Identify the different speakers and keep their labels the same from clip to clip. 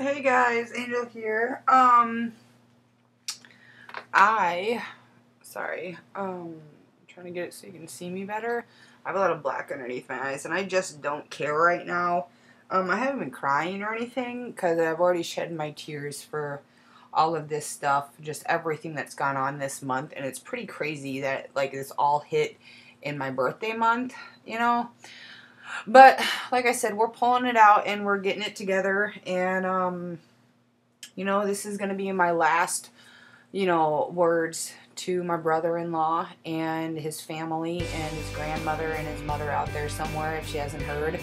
Speaker 1: Hey guys, Angel here. Um, I, sorry, um, I'm trying to get it so you can see me better. I have a lot of black underneath my eyes, and I just don't care right now. Um, I haven't been crying or anything because I've already shed my tears for all of this stuff, just everything that's gone on this month, and it's pretty crazy that like this all hit in my birthday month, you know. But like I said, we're pulling it out and we're getting it together. And, um, you know, this is going to be my last, you know, words to my brother in law and his family and his grandmother and his mother out there somewhere if she hasn't heard.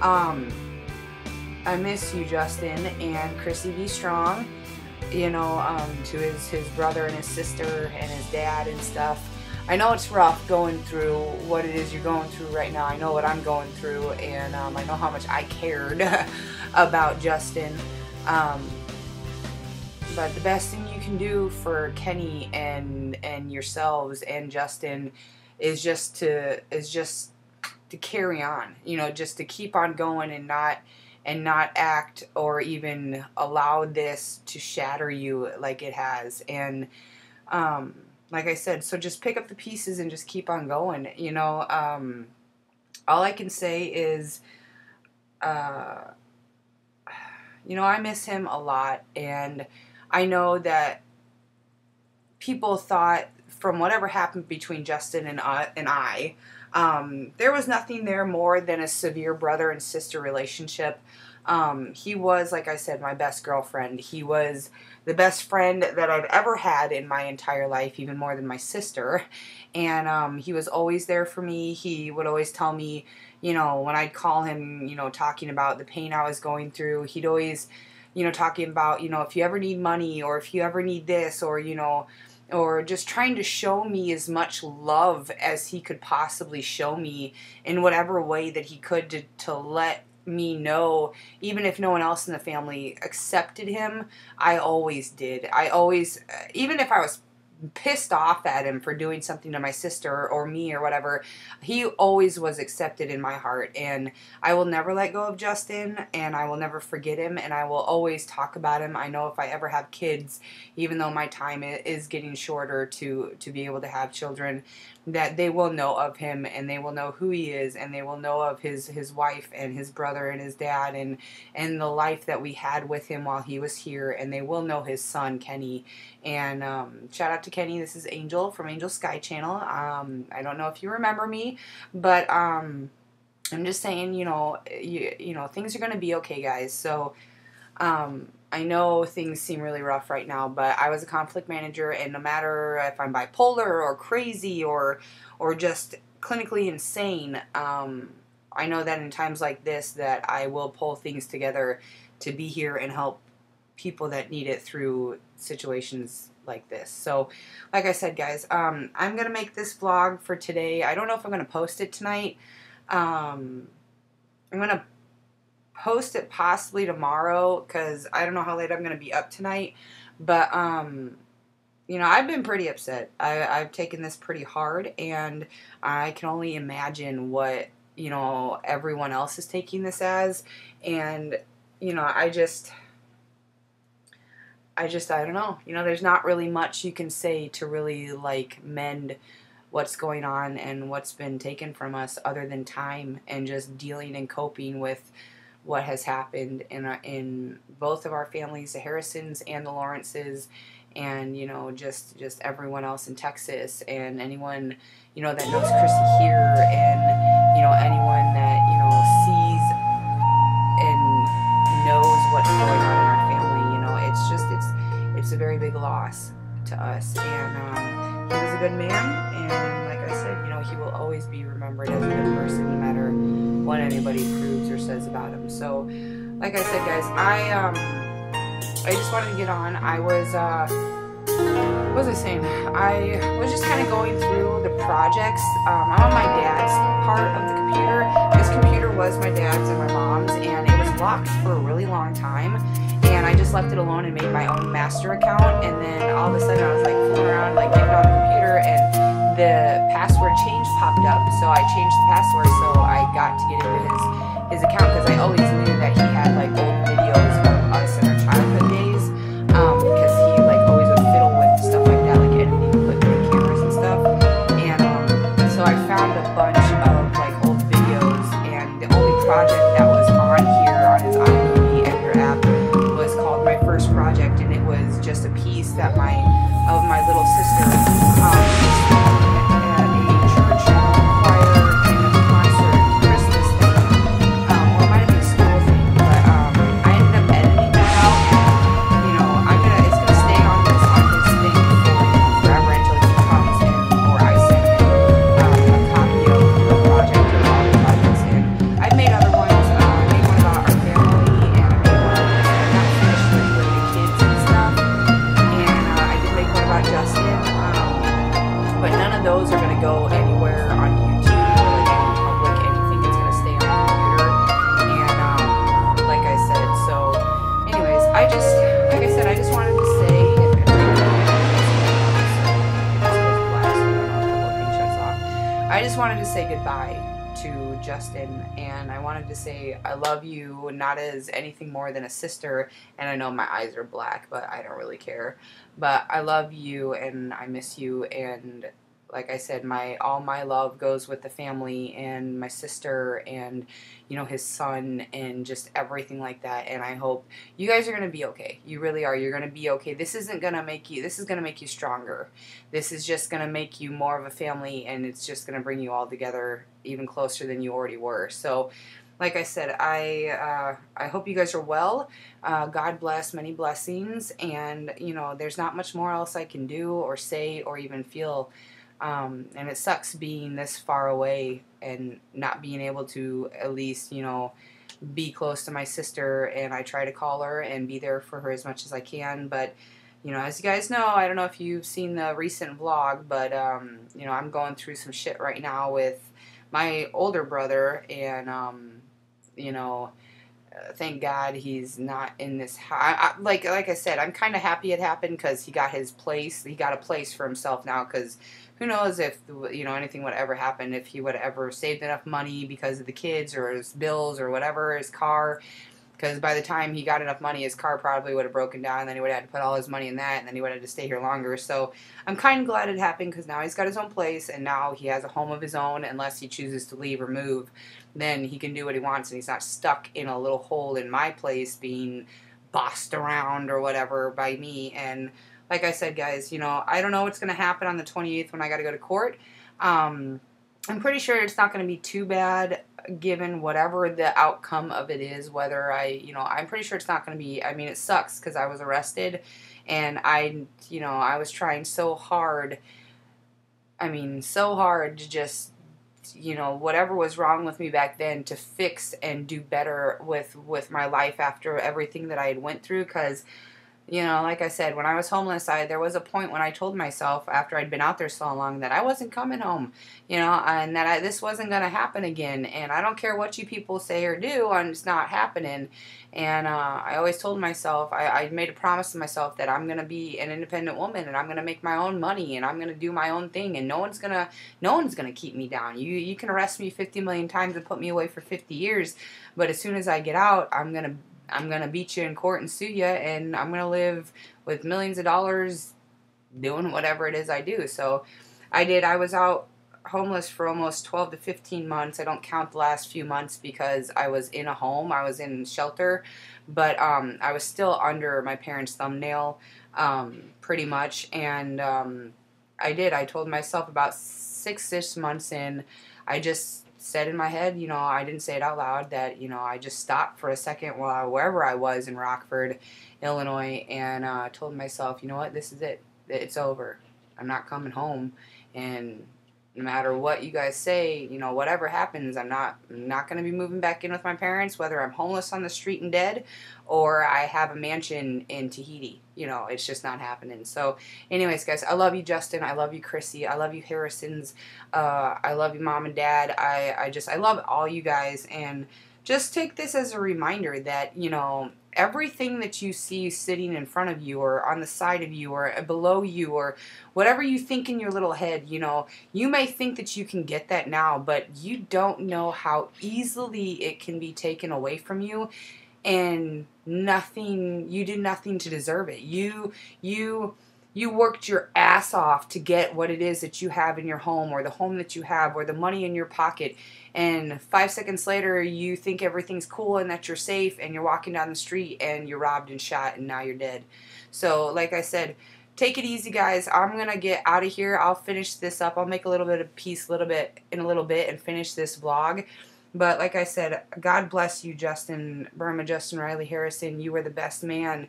Speaker 1: Um, I miss you, Justin, and Chrissy Be Strong, you know, um, to his, his brother and his sister and his dad and stuff. I know it's rough going through what it is you're going through right now. I know what I'm going through, and um, I know how much I cared about Justin. Um, but the best thing you can do for Kenny and and yourselves and Justin is just to is just to carry on. You know, just to keep on going and not and not act or even allow this to shatter you like it has. And um, like I said, so just pick up the pieces and just keep on going. You know, um, all I can say is, uh, you know, I miss him a lot, and I know that people thought from whatever happened between Justin and uh, and I, um, there was nothing there more than a severe brother and sister relationship. Um, he was, like I said, my best girlfriend. He was the best friend that I've ever had in my entire life, even more than my sister. And um, he was always there for me. He would always tell me, you know, when I'd call him, you know, talking about the pain I was going through, he'd always, you know, talking about, you know, if you ever need money or if you ever need this or, you know, or just trying to show me as much love as he could possibly show me in whatever way that he could to, to let me know, even if no one else in the family accepted him, I always did. I always, even if I was pissed off at him for doing something to my sister or me or whatever. He always was accepted in my heart, and I will never let go of Justin, and I will never forget him, and I will always talk about him. I know if I ever have kids, even though my time is getting shorter to to be able to have children, that they will know of him and they will know who he is and they will know of his his wife and his brother and his dad and and the life that we had with him while he was here and they will know his son Kenny and um, shout out to Kenny this is Angel from Angel Sky Channel. Um, I don't know if you remember me but um, I'm just saying you know you, you know things are gonna be okay guys. So um, I know things seem really rough right now, but I was a conflict manager, and no matter if I'm bipolar or crazy or or just clinically insane, um, I know that in times like this that I will pull things together to be here and help people that need it through situations like this. So, like I said, guys, um, I'm gonna make this vlog for today. I don't know if I'm gonna post it tonight. Um, I'm gonna post it possibly tomorrow because I don't know how late I'm going to be up tonight. But, um, you know, I've been pretty upset. I, I've taken this pretty hard, and I can only imagine what, you know, everyone else is taking this as. And, you know, I just. I just, I don't know. You know, there's not really much you can say to really, like, mend what's going on and what's been taken from us other than time and just dealing and coping with what has happened in our, in both of our families, the Harrisons and the Lawrences, and you know just just everyone else in Texas and anyone you know that knows Chrissy here and you know anyone very big loss to us. And um, he was a good man, and like I said, you know, he will always be remembered as a good person, no matter what anybody proves or says about him. So, like I said, guys, I um, I just wanted to get on. I was uh, what was I saying? I was just kind of going through the projects. Um, I'm on my dad's part of the computer. This computer was my dad's and my mom's, and it was locked for a really long time. And I just left it alone and made my own master account. And then all of a sudden, I was like fooling around, like getting on the computer, and the password change popped up. So I changed the password so I got to get into his his account because I always knew that he I love you, not as anything more than a sister. And I know my eyes are black, but I don't really care. But I love you, and I miss you, and like I said, my all my love goes with the family and my sister and you know his son and just everything like that. And I hope you guys are gonna be okay. You really are. You're gonna be okay. This isn't gonna make you. This is gonna make you stronger. This is just gonna make you more of a family, and it's just gonna bring you all together even closer than you already were. So. Like I said, I uh, I hope you guys are well. Uh, God bless, many blessings, and you know there's not much more else I can do or say or even feel um, and it sucks being this far away and not being able to at least, you know, be close to my sister. And I try to call her and be there for her as much as I can. But, you know, as you guys know, I don't know if you've seen the recent vlog, but, um, you know, I'm going through some shit right now with my older brother. And, um, you know, uh, thank God he's not in this. Like like I said, I'm kind of happy it happened because he got his place. He got a place for himself now. Because who knows if you know anything would ever happen if he would ever saved enough money because of the kids or his bills or whatever his car. Because by the time he got enough money, his car probably would have broken down. And then he would have had to put all his money in that, and then he would have to stay here longer. So I'm kind of glad it happened because now he's got his own place, and now he has a home of his own. Unless he chooses to leave or move, then he can do what he wants, and he's not stuck in a little hole in my place being bossed around or whatever by me. And like I said, guys, you know, I don't know what's going to happen on the 28th when I got to go to court. Um, I'm pretty sure it's not going to be too bad given whatever the outcome of it is, whether I, you know, I'm pretty sure it's not going to be, I mean, it sucks because I was arrested and I, you know, I was trying so hard, I mean, so hard to just, you know, whatever was wrong with me back then to fix and do better with, with my life after everything that I had went through because you know, like I said, when I was homeless, I there was a point when I told myself after I'd been out there so long that I wasn't coming home, you know, and that I, this wasn't going to happen again. And I don't care what you people say or do, and it's not happening. And uh, I always told myself, I, I made a promise to myself that I'm going to be an independent woman and I'm going to make my own money and I'm going to do my own thing and no one's going to no one's going to keep me down. You you can arrest me 50 million times and put me away for 50 years, but as soon as I get out, I'm going to I'm gonna beat you in court and sue you, and I'm gonna live with millions of dollars doing whatever it is I do. So I did. I was out homeless for almost 12 to 15 months. I don't count the last few months because I was in a home. I was in shelter, but um, I was still under my parents' thumbnail, um, pretty much. And um, I did. I told myself about six, six months in, I just said in my head, you know, I didn't say it out loud that, you know, I just stopped for a second while wherever I was in Rockford, Illinois, and uh, told myself, you know what, this is it. It's over. I'm not coming home, and no matter what you guys say, you know, whatever happens, I'm not I'm not going to be moving back in with my parents, whether I'm homeless on the street and dead, or I have a mansion in Tahiti. You know, it's just not happening. So, anyways, guys, I love you, Justin. I love you, Chrissy. I love you, Harrisons. Uh, I love you, mom and dad. I I just I love all you guys, and just take this as a reminder that you know everything that you see sitting in front of you or on the side of you or below you or whatever you think in your little head, you know, you may think that you can get that now, but you don't know how easily it can be taken away from you and nothing you did nothing to deserve it. You you you worked your ass off to get what it is that you have in your home or the home that you have or the money in your pocket and five seconds later you think everything's cool and that you're safe and you're walking down the street and you're robbed and shot and now you're dead so like i said take it easy, guys. I'm gonna get out of here. I'll finish this up. I'll make a little bit of peace, a little bit in a little bit, and finish this vlog. But like I said, God bless you, Justin Burma, Justin Riley Harrison. You were the best man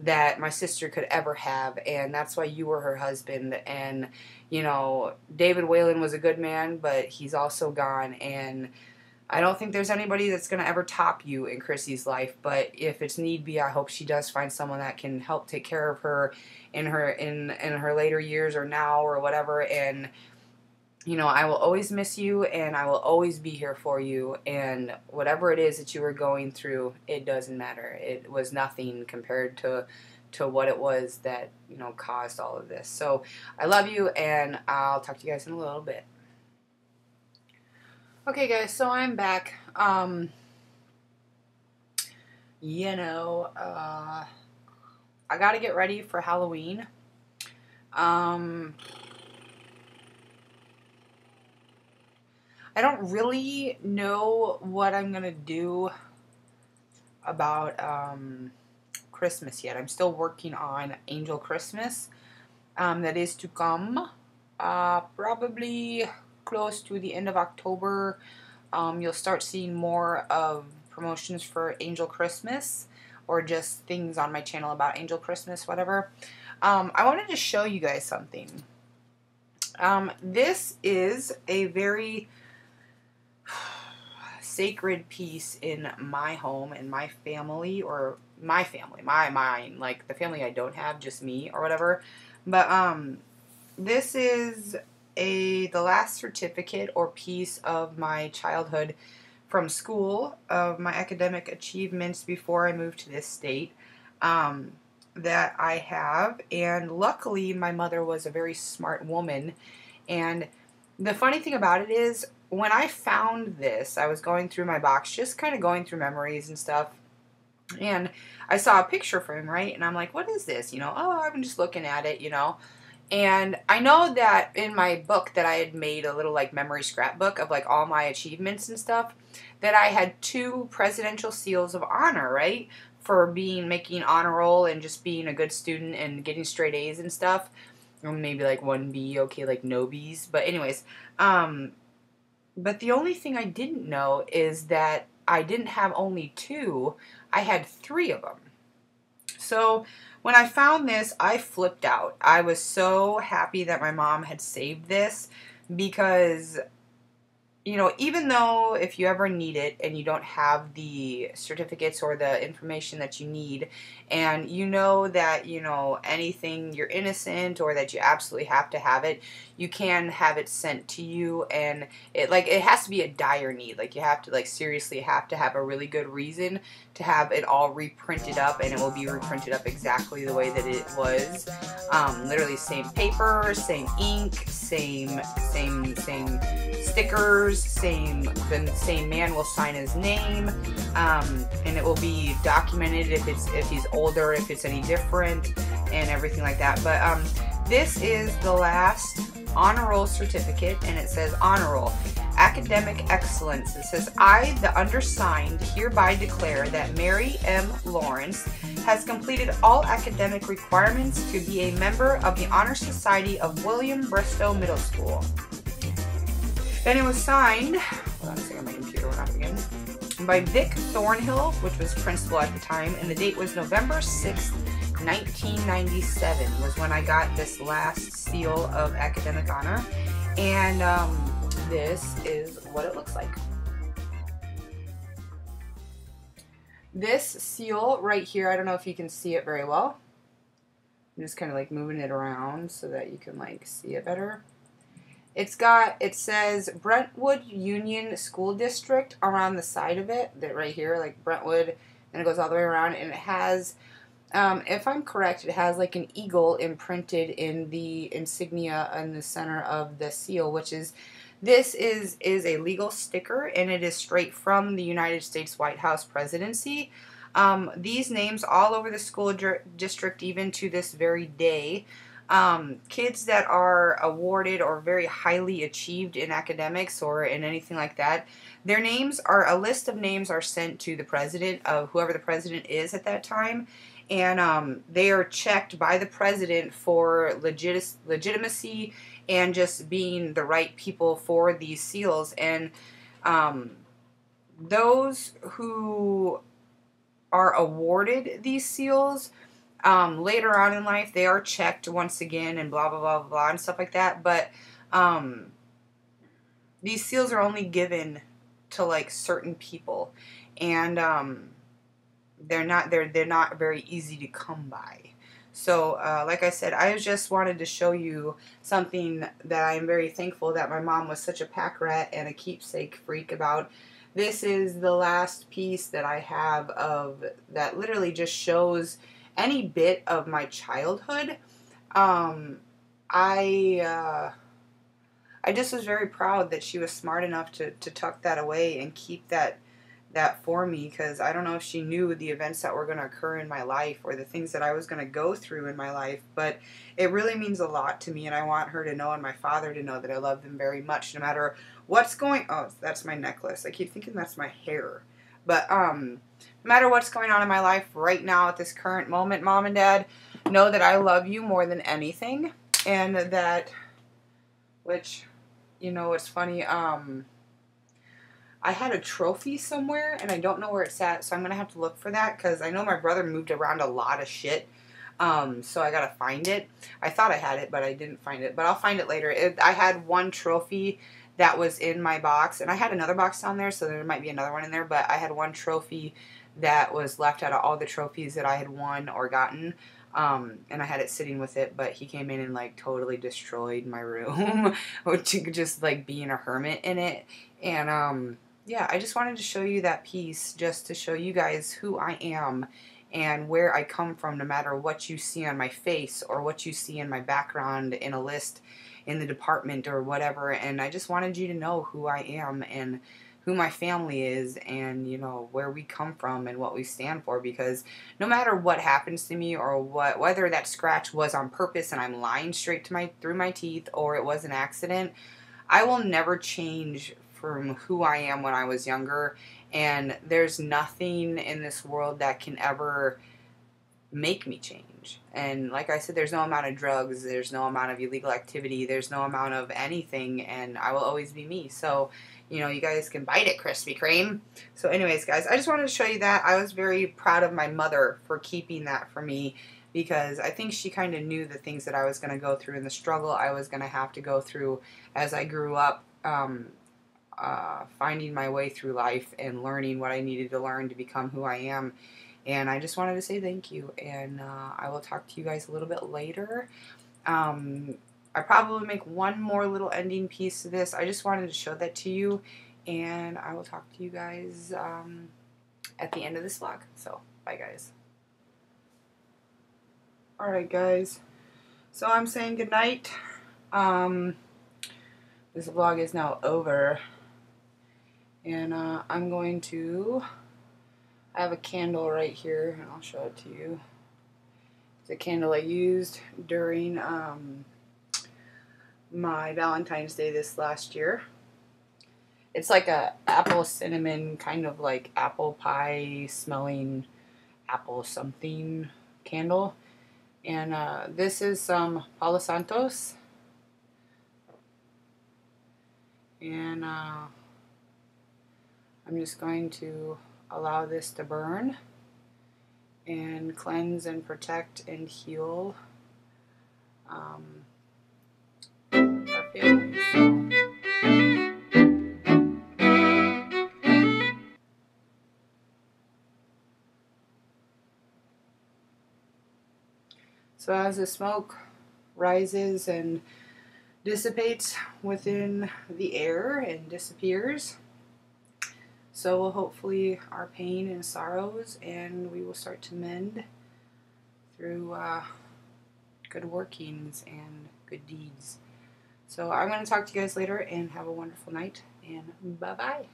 Speaker 1: that my sister could ever have, and that's why you were her husband. And you know, David Whalen was a good man, but he's also gone, and I don't think there's anybody that's going to ever top you in Chrissy's life, but if it's need be, I hope she does find someone that can help take care of her in her in in her later years or now or whatever and you know, I will always miss you and I will always be here for you and whatever it is that you were going through, it doesn't matter. It was nothing compared to to what it was that, you know, caused all of this. So, I love you and I'll talk to you guys in a little bit. Okay, guys, so I'm back. Um, you know, uh, I got to get ready for Halloween. Um, I don't really know what I'm going to do about um, Christmas yet. I'm still working on Angel Christmas. Um, that is to come. Uh, probably close to the end of October, um, you'll start seeing more of promotions for Angel Christmas or just things on my channel about Angel Christmas, whatever. Um, I wanted to show you guys something. Um, this is a very sacred piece in my home and my family or my family, my mine, like the family I don't have, just me or whatever. But um, this is a the last certificate or piece of my childhood from school of my academic achievements before I moved to this state um, that I have. And luckily, my mother was a very smart woman. And the funny thing about it is, when I found this, I was going through my box, just kind of going through memories and stuff. And I saw a picture him, right? And I'm like, what is this? You know, oh, I'm just looking at it, you know. And I know that in my book that I had made a little like memory scrapbook of like all my achievements and stuff, that I had two presidential seals of honor, right? For being making honor roll and just being a good student and getting straight A's and stuff. Or maybe like one B, okay, like no B's. But anyways, um but the only thing I didn't know is that I didn't have only two, I had three of them. So when I found this, I flipped out. I was so happy that my mom had saved this because you know, even though if you ever need it and you don't have the certificates or the information that you need, and you know that, you know, anything you're innocent or that you absolutely have to have it, you can have it sent to you and it like it has to be a dire need. Like you have to like seriously have to have a really good reason to have it all reprinted up and it will be reprinted up exactly the way that it was. Um, literally same paper, same ink, same same same stickers, same the same man will sign his name, um, and it will be documented if it's if he's older, if it's any different, and everything like that. But um, this is the last honor roll certificate, and it says honor roll. Academic excellence. It says, I, the undersigned, hereby declare that Mary M. Lawrence has completed all academic requirements to be a member of the Honor Society of William Bristow Middle School. Then it was signed, hold on a second, my computer went off again, by Vic Thornhill, which was principal at the time, and the date was November 6th, 1997 was when I got this last seal of academic honor. And um, this is what it looks like. This seal right here, I don't know if you can see it very well. I'm just kind of like moving it around so that you can like see it better. It's got, it says Brentwood Union School District around the side of it, that right here, like Brentwood, and it goes all the way around, and it has, um, if I'm correct, it has like an eagle imprinted in the insignia in the center of the seal, which is, this is, is a legal sticker, and it is straight from the United States White House presidency. Um, these names all over the school district, even to this very day, um, kids that are awarded or very highly achieved in academics or in anything like that, their names are a list of names are sent to the president of whoever the president is at that time. And um, they are checked by the president for legit- legitimacy and just being the right people for these seals. And um, those who are awarded these seals um, later on in life, they are checked once again and blah, blah, blah, blah, and stuff like that. But um, these seals are only given to like certain people. And um, they're not they're they're not very easy to come by. So, uh, like I said, I just wanted to show you something that I'm very thankful that my mom was such a pack rat and a keepsake freak about. This is the last piece that I have of that literally just shows any bit of my childhood. Um, I uh, I just was very proud that she was smart enough to, to tuck that away and keep that that for me because I don't know if she knew the events that were going to occur in my life or the things that I was going to go through in my life, but it really means a lot to me and I want her to know and my father to know that I love them very much no matter what's going oh that's my necklace. I keep thinking that's my hair. But um no matter what's going on in my life right now at this current moment, mom and dad, know that I love you more than anything and that which you know it's funny um I had a trophy somewhere and I don't know where it's at, so I'm gonna have to look for that because I know my brother moved around a lot of shit. Um, so I gotta find it. I thought I had it, but I didn't find it. But I'll find it later. It, I had one trophy that was in my box, and I had another box down there, so there might be another one in there. But I had one trophy that was left out of all the trophies that I had won or gotten. Um, and I had it sitting with it, but he came in and like totally destroyed my room, just like being a hermit in it. And um, yeah, I just wanted to show you that piece just to show you guys who I am and where I come from, no matter what you see on my face or what you see in my background in a list in the department or whatever. And I just wanted you to know who I am and who my family is and you know where we come from and what we stand for because no matter what happens to me or what whether that scratch was on purpose and I'm lying straight to my through my teeth or it was an accident I will never change from who I am when I was younger. And there's nothing in this world that can ever make me change. And like I said, there's no amount of drugs, there's no amount of illegal activity, there's no amount of anything, and I will always be me. So, you know, you guys can bite it, Krispy Kreme. So, anyways, guys, I just wanted to show you that. I was very proud of my mother for keeping that for me because I think she kind of knew the things that I was going to go through and the struggle I was going to have to go through as I grew up. Um, uh, finding my way through life and learning what I needed to learn to become who I am. And I just wanted to say thank you. And uh, I will talk to you guys a little bit later. Um, I probably make one more little ending piece to this. I just wanted to show that to you. And I will talk to you guys um, at the end of this vlog. So, bye guys. Alright guys. So I'm saying goodnight. Um, this vlog is now over and uh, I'm going to I have a candle right here and I'll show it to you. It's a candle I used during um, my Valentine's Day this last year. It's like a apple cinnamon kind of like apple pie smelling apple something candle. And uh, this is some Palo Santos. And uh, I'm just going to allow this to burn and cleanse and protect and heal um, our families. So as the smoke rises and dissipates within the air and disappears, so will hopefully our pain and sorrows, and we will start to mend through uh, good workings and good deeds. So I'm going to talk to you guys later, and have a wonderful night, and bye-bye.